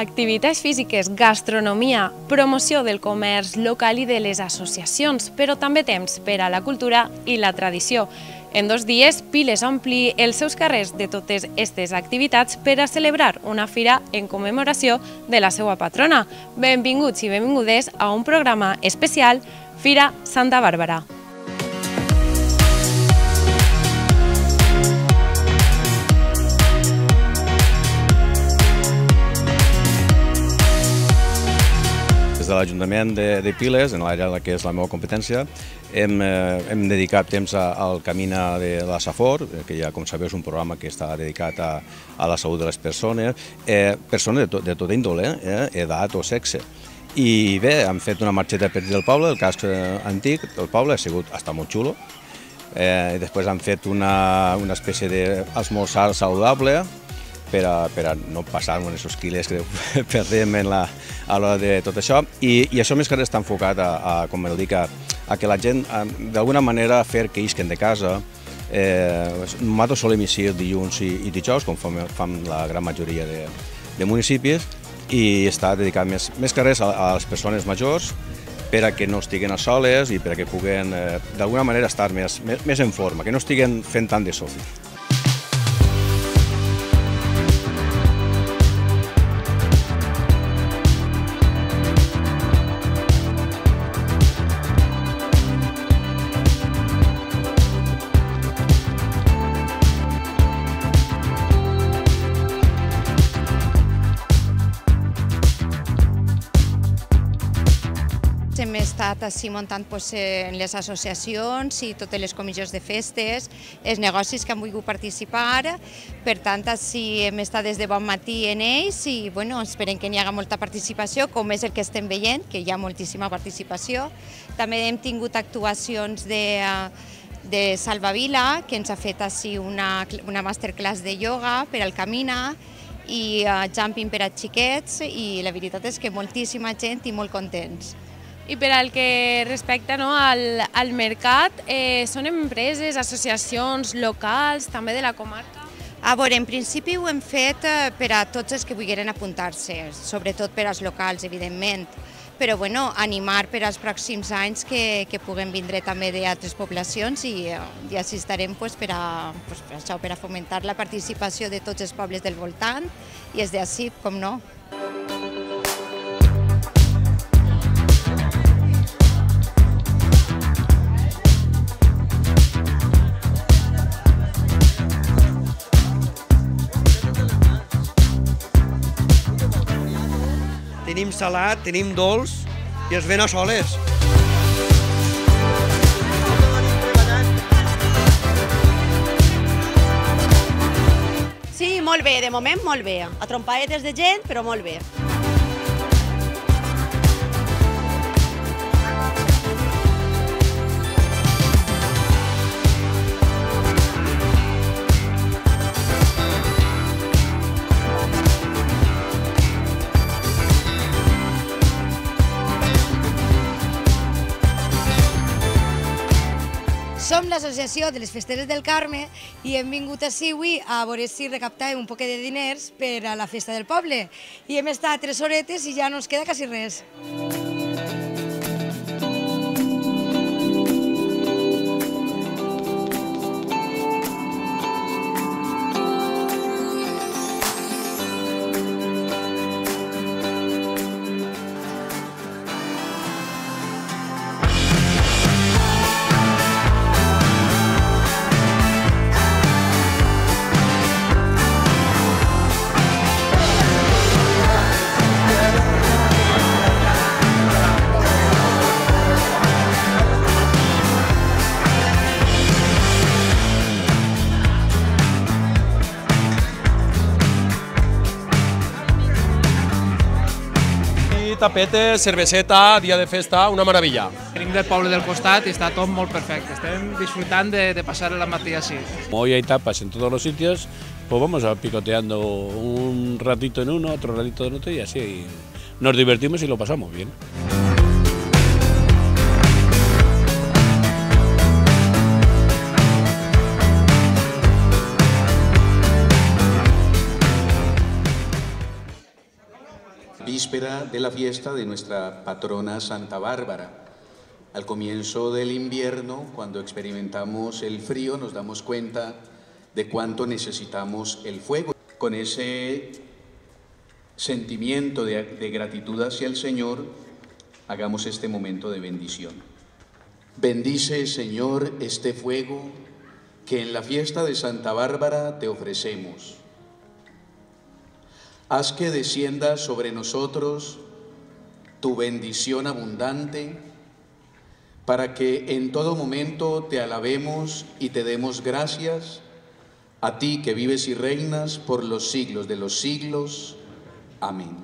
activitats físiques, gastronomia, promoció del comerç local i de les associacions, però també temps per a la cultura i la tradició. En dos dies, Piles ompli els seus carrers de totes aquestes activitats per a celebrar una fira en commemoració de la seva patrona. Benvinguts i benvingudes a un programa especial Fira Santa Bàrbara. l'Ajuntament de, de Piles, en l'àrea que és la meva competència, hem, eh, hem dedicat temps al Camina de la Safor, que ja, com sabeu, és un programa que està dedicat a, a la salut de les persones, eh, persones de, to, de tota índole, eh, edat o sexe. I bé, hem fet una marxeta per del poble, el casc eh, antic del poble, ha sigut, està molt xulo. Eh, després han fet una, una espècie d'esmorzar saludable, per a, per a no passar amb aquests quiles que perdem en la, a l'hora de tot això. I, i això més que res està enfocat a, a com el dic, a, a que la gent d'alguna manera fer que isquen de casa. Eh, nosaltres solem eixir dilluns i, i dijous, com fam, fam la gran majoria de, de municipis, i està dedicat més, més que res a, a les persones majors, per a que no estiguen a soles i per a que puguen eh, d'alguna manera estar més, més, més en forma, que no estiguen fent tant de sofi. Hem estat així muntant en les associacions i totes les comissions de festes, els negocis que han volgut participar, per tant, així hem estat des de bon matí en ells i bueno, esperem que n'hi haga molta participació, com és el que estem veient, que hi ha moltíssima participació. També hem tingut actuacions de, de Salvavila, que ens ha fet així una, una masterclass de yoga per al Camina, i uh, jumping per a xiquets i la veritat és que moltíssima gent i molt contents. I per al que respecta no, al, al mercat, eh, són empreses, associacions locals, també de la comarca? A veure, en principi ho hem fet eh, per a tots els que vulgueren apuntar-se, sobretot per als locals, evidentment, però bueno, animar per als pròxims anys que, que puguem vindre també d'altres poblacions i, eh, i així estarem pues, per, a, pues, per, això, per a fomentar la participació de tots els pobles del voltant i és d'ací, com no. Salat, tenim dolç i es ven a soles. Sí, molt bé, de moment molt bé. A trompaetes de gent, però molt bé. Som l'associació de les festeres del Carme i hem vingut a avui a veure si recaptàvem un poc de diners per a la festa del poble. I hem estat tres horetes i ja no ens queda quasi res. Tapetes, cerveseta, dia de festa, una meravella. Venim del poble del costat i està tot molt perfecte. Estem disfrutant de, de pasar la matí así. Hoy hay tapas en todos los sitios, pues vamos a picoteando un ratito en uno, otro ratito en otro y así y nos divertimos y lo pasamos bien. De la fiesta de nuestra patrona Santa Bárbara. Al comienzo del invierno, cuando experimentamos el frío, nos damos cuenta de cuánto necesitamos el fuego. Con ese sentimiento de, de gratitud hacia el Señor, hagamos este momento de bendición. Bendice, Señor, este fuego que en la fiesta de Santa Bárbara te ofrecemos. Haz que descienda sobre nosotros tu bendición abundante, para que en todo momento te alabemos y te demos gracias, a ti que vives y reinas por los siglos de los siglos. Amén.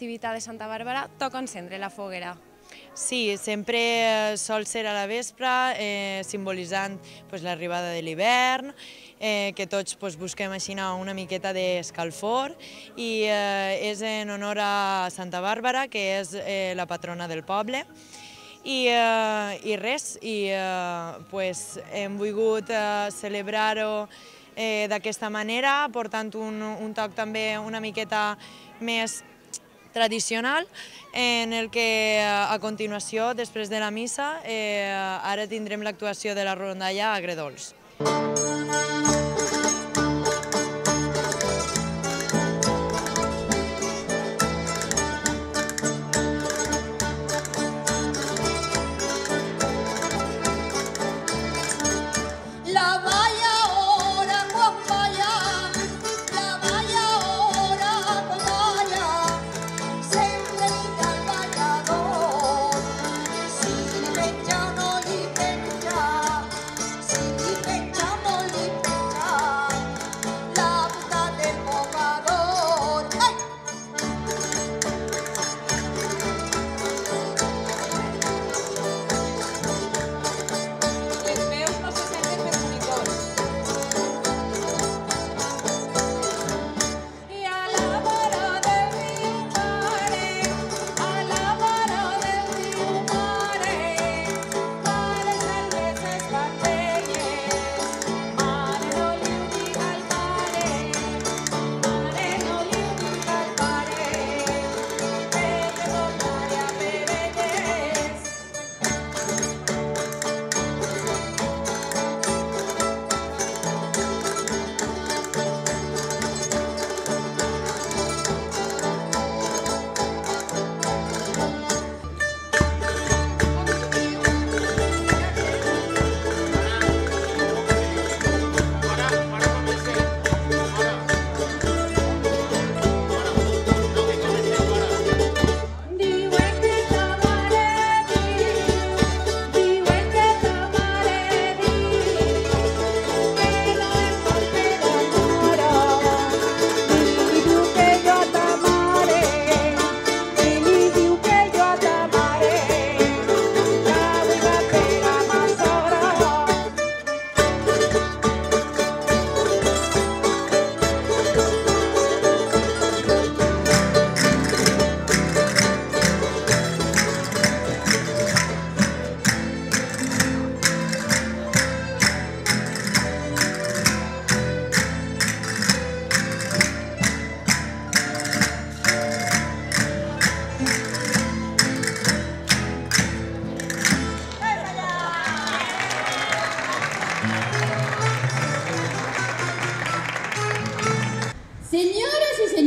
Festivitat de Santa Bàrbara, toca encendre la foguera. Sí, sempre sol ser a la vespre, eh, simbolitzant pues, l'arribada de l'hivern, eh, que tots pues, busquem així una miqueta d'escalfor i eh, és en honor a Santa Bàrbara, que és eh, la patrona del poble. I, eh, i res, i eh, pues, hem volgut eh, celebrar-ho eh, d'aquesta manera, portant un, un toc també una miqueta més tradicional, en el que a continuació, després de la missa, eh, ara tindrem l'actuació de la rondalla a Gredols.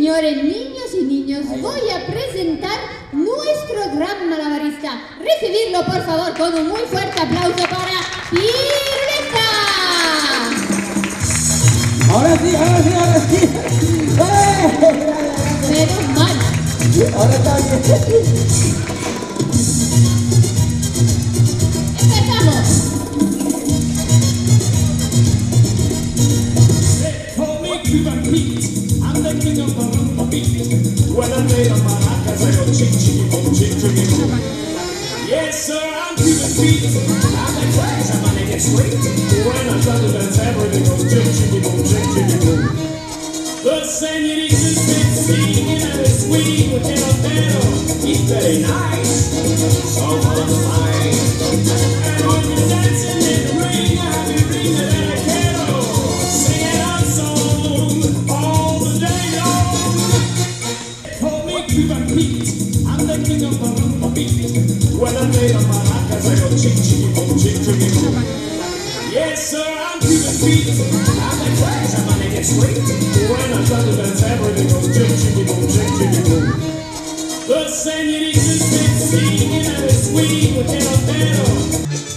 Señores, niños y niños, voy a presentar nuestro gran malabarista. Recibirlo, por favor, con un muy fuerte aplauso para bé, ahora sí, ahora sí, ahora sí. ¡Eh! Menos mal. Ahora está bien. Yes, sir, I'm Cuban Pete. I'm in class, I'm on the straight. When I'm done with the family, they go jig, jiggy, boom, jig, jiggy, boom. The senorita's been singing in a sweet with a battle. He's very nice, so full of. And when you're dancing in the ring, I have you ring that cheat. I've been trying get sweet. When I try to dance, everything goes jig, jiggy, boom, jig, jiggy, boom. The senorita's been singing and it's sweet within a battle.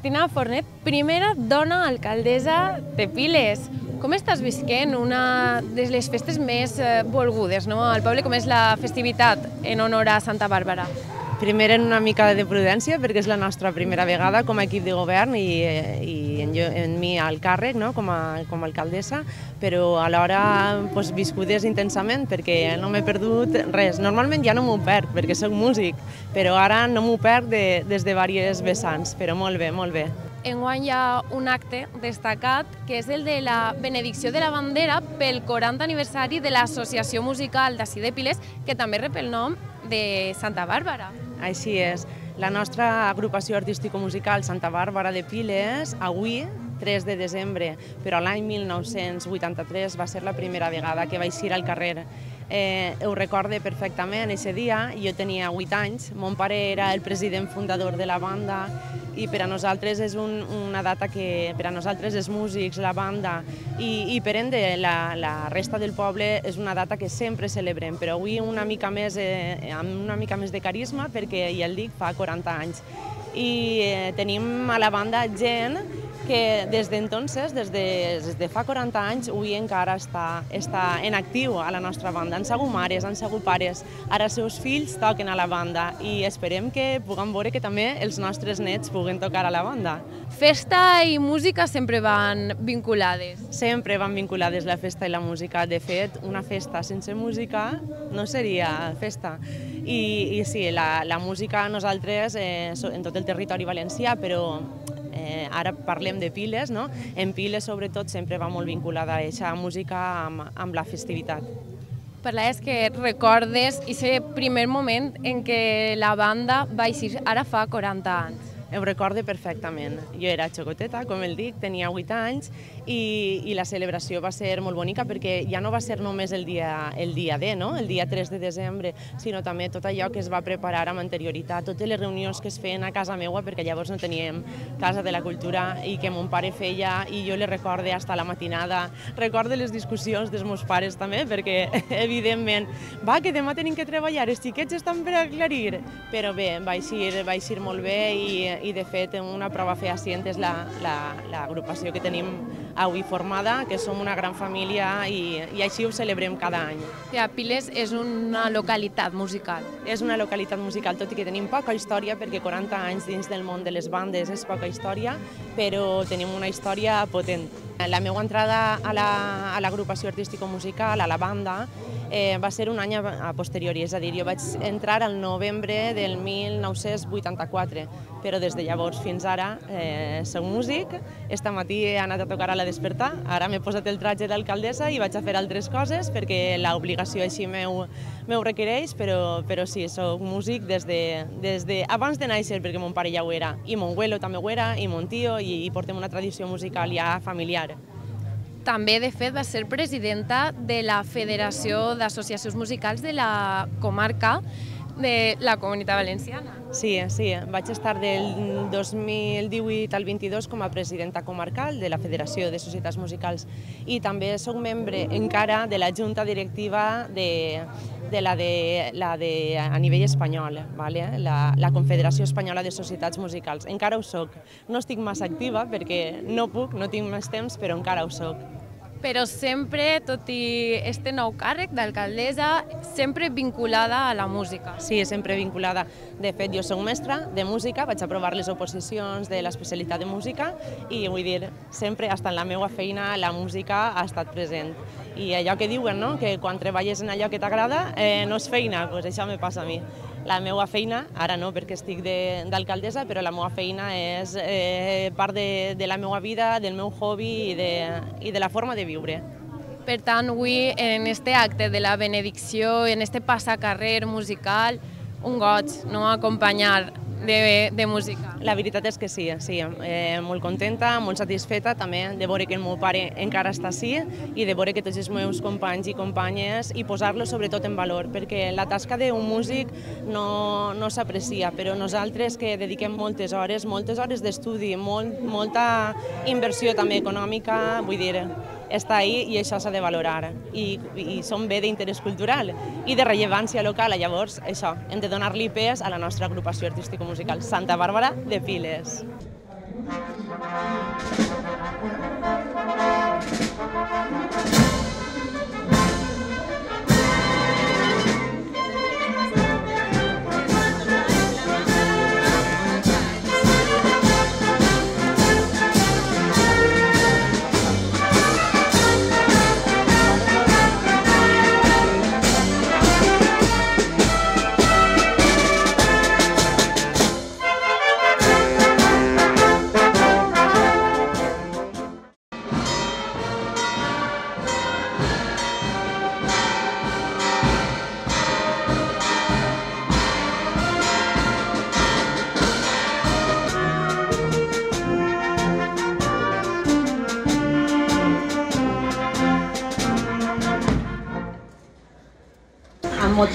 Cristina Fornet, primera dona alcaldessa de Piles. Com estàs visquent una de les festes més eh, volgudes no? al poble, com és la festivitat en honor a Santa Bàrbara? Primer en una mica de prudència perquè és la nostra primera vegada com a equip de govern i, eh, i en, jo, en mi al càrrec no? com, a, com a alcaldessa, però alhora pues, viscudes intensament perquè no m'he perdut res. Normalment ja no m'ho perd perquè sóc músic, però ara no m'ho perd de, des de diverses vessants, però molt bé, molt bé. Enguany hi ha un acte destacat que és el de la benedicció de la bandera pel 40 aniversari de l'Associació Musical d'Ací de Piles, que també rep el nom de Santa Bàrbara. Així és. La nostra agrupació artístico-musical Santa Bàrbara de Piles, avui, 3 de desembre, però l'any 1983 va ser la primera vegada que va eixir al carrer. Eh, ho recorde perfectament, aquest dia, jo tenia 8 anys, mon pare era el president fundador de la banda i per a nosaltres és un, una data que, per a nosaltres els músics, la banda i, i per ende la, la resta del poble és una data que sempre celebrem, però avui una mica més, eh, amb una mica més de carisma perquè, ja el dic, fa 40 anys. I eh, tenim a la banda gent que des d'entonces, des, de, des de fa 40 anys, avui encara està, està en actiu a la nostra banda. Han sigut mares, han sigut pares, ara els seus fills toquen a la banda i esperem que puguem veure que també els nostres nets puguen tocar a la banda. Festa i música sempre van vinculades. Sempre van vinculades la festa i la música. De fet, una festa sense música no seria festa. I, i sí, la, la música nosaltres eh, en tot el territori valencià, però eh, ara parlem de Piles, no? En Piles, sobretot, sempre va molt vinculada a aquesta música amb, amb la festivitat. Parlaves que recordes aquest primer moment en què la banda va eixir ara fa 40 anys. Em recorde perfectament. Jo era xocoteta, com el dic, tenia 8 anys i, i la celebració va ser molt bonica perquè ja no va ser només el dia, el dia D, no? el dia 3 de desembre, sinó també tot allò que es va preparar amb anterioritat, totes les reunions que es feien a casa meua, perquè llavors no teníem Casa de la Cultura i que mon pare feia i jo le recorde hasta la matinada. Recorde les discussions dels meus pares també, perquè evidentment, va, que demà tenim que treballar, els xiquets estan per aclarir. Però bé, va eixir, va eixir molt bé i, i de fet una prova fehacient és la- la- l'agrupació que tenim avui formada, que som una gran família i, i així ho celebrem cada any. Ja, Piles és una localitat musical. És una localitat musical, tot i que tenim poca història, perquè 40 anys dins del món de les bandes és poca història, però tenim una història potent. La meva entrada a la- a l'agrupació artístico-musical, a la banda, eh, va ser un any a, a posteriori, és a dir, jo vaig entrar al novembre del 1984, però des de llavors fins ara eh, soc músic, esta matí he anat a tocar a la despertar, ara m'he posat el tratge d'alcaldessa i vaig a fer altres coses perquè l'obligació així meu, meu requereix, però, però sí, soc músic des de, des de abans de néixer, perquè mon pare ja ho era, i mon abuelo també ho era, i mon tio, i, i portem una tradició musical ja familiar. També, de fet, va ser presidenta de la Federació d'Associacions Musicals de la comarca de la Comunitat Valenciana. Sí, sí, vaig estar del 2018 al 22 com a presidenta comarcal de la Federació de Societats Musicals i també sóc membre encara de la junta directiva de, de la de, la de a nivell espanyol, vale? la, la Confederació Espanyola de Societats Musicals. Encara ho soc. No estic massa activa perquè no puc, no tinc més temps, però encara ho soc. Però sempre, tot i este nou càrrec d'alcaldessa, sempre vinculada a la música. Sí, sempre vinculada. De fet, jo soc mestra de música, vaig aprovar les oposicions de l'especialitat de música i vull dir, sempre, hasta en la meva feina, la música ha estat present. I allò que diuen, no?, que quan treballes en allò que t'agrada eh, no és feina, doncs això me passa a mi. La meva feina, ara no perquè estic de- d'alcaldessa, però la meva feina és eh, part de, de la meva vida, del meu hobby i de, i de la forma de viure. Per tant, avui, en este acte de la benedicció, en este passacarrer musical, un goig, no?, acompanyar de, de música. La veritat és que sí, sí, eh, molt contenta, molt satisfeta també de veure que el meu pare encara està així i de veure que tots els meus companys i companyes i posar-lo sobretot en valor, perquè la tasca d'un músic no, no s'aprecia, però nosaltres que dediquem moltes hores, moltes hores d'estudi, molt, molta inversió també econòmica, vull dir, està ahí i això s'ha de valorar. I, i som bé d'interès cultural i de rellevància local. Llavors, això, hem de donar-li pes a la nostra agrupació artístico-musical Santa Bàrbara de Piles. Amb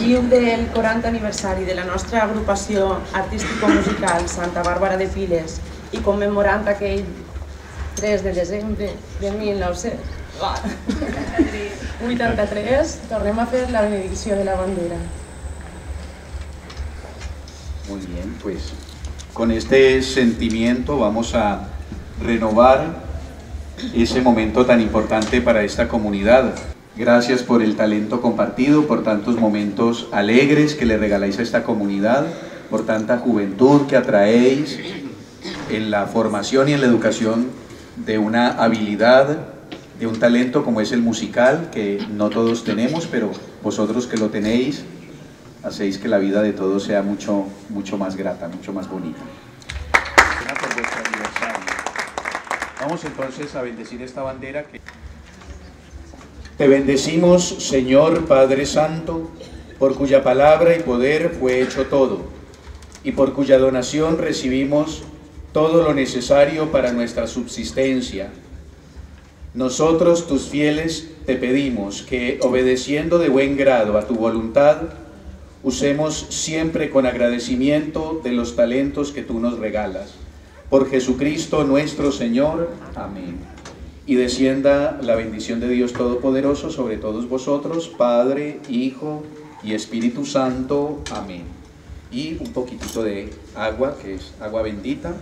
motiu del 40 aniversari de la nostra agrupació artístico-musical Santa Bàrbara de Piles i commemorant aquell 3 de desembre de 1983, tornem a fer la benedicció de la bandera. Muy bien, pues con este sentimiento vamos a renovar ese momento tan importante para esta comunidad. Gracias por el talento compartido, por tantos momentos alegres que le regaláis a esta comunidad, por tanta juventud que atraéis en la formación y en la educación de una habilidad, de un talento como es el musical, que no todos tenemos, pero vosotros que lo tenéis, hacéis que la vida de todos sea mucho, mucho más grata, mucho más bonita. Vamos entonces a bendecir esta bandera que... Te bendecimos, Señor Padre Santo, por cuya palabra y poder fue hecho todo, y por cuya donación recibimos todo lo necesario para nuestra subsistencia. Nosotros, tus fieles, te pedimos que, obedeciendo de buen grado a tu voluntad, usemos siempre con agradecimiento de los talentos que tú nos regalas. Por Jesucristo nuestro Señor. Amén. Y descienda la bendición de Dios Todopoderoso sobre todos vosotros, Padre, Hijo y Espíritu Santo. Amén. Y un poquitito de agua, que es agua bendita.